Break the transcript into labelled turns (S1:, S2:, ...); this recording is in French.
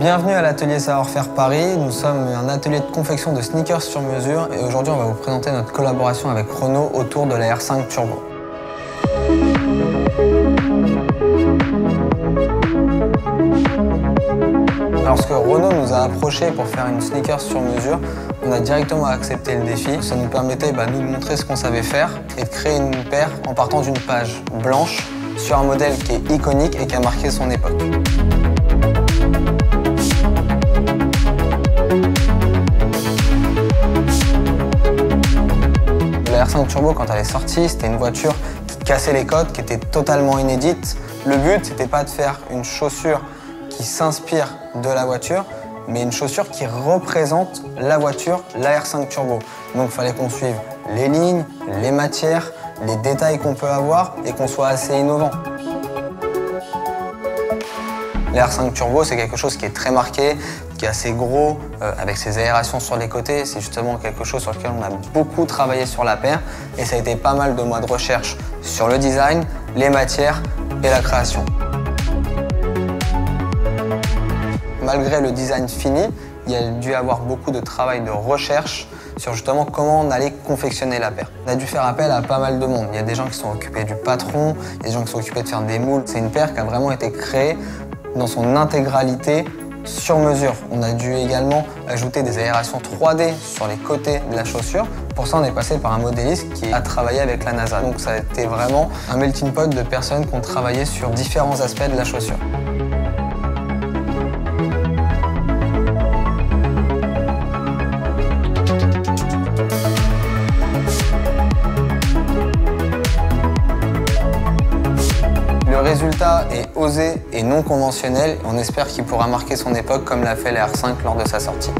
S1: Bienvenue à l'atelier Savoir-faire Paris. Nous sommes un atelier de confection de sneakers sur mesure et aujourd'hui on va vous présenter notre collaboration avec Renault autour de la R5 Turbo. Lorsque Renault nous a approchés pour faire une sneakers sur mesure, on a directement accepté le défi. Ça nous permettait bah, nous de montrer ce qu'on savait faire et de créer une paire en partant d'une page blanche sur un modèle qui est iconique et qui a marqué son époque. La R5 Turbo, quand elle est sortie, c'était une voiture qui cassait les codes, qui était totalement inédite. Le but, c'était pas de faire une chaussure qui s'inspire de la voiture, mais une chaussure qui représente la voiture, la R5 Turbo. Donc il fallait qu'on suive les lignes, les matières, les détails qu'on peut avoir et qu'on soit assez innovant. La R5 Turbo, c'est quelque chose qui est très marqué, qui est assez gros, euh, avec ses aérations sur les côtés. C'est justement quelque chose sur lequel on a beaucoup travaillé sur la paire et ça a été pas mal de mois de recherche sur le design, les matières et la création. Malgré le design fini, il y a dû avoir beaucoup de travail de recherche sur justement comment on allait confectionner la paire. On a dû faire appel à pas mal de monde. Il y a des gens qui sont occupés du patron, y des gens qui sont occupés de faire des moules. C'est une paire qui a vraiment été créée dans son intégralité sur mesure. On a dû également ajouter des aérations 3D sur les côtés de la chaussure. Pour ça, on est passé par un modéliste qui a travaillé avec la NASA. Donc ça a été vraiment un melting pot de personnes qui ont travaillé sur différents aspects de la chaussure. Résultat est osé et non conventionnel. On espère qu'il pourra marquer son époque comme l'a fait la R5 lors de sa sortie.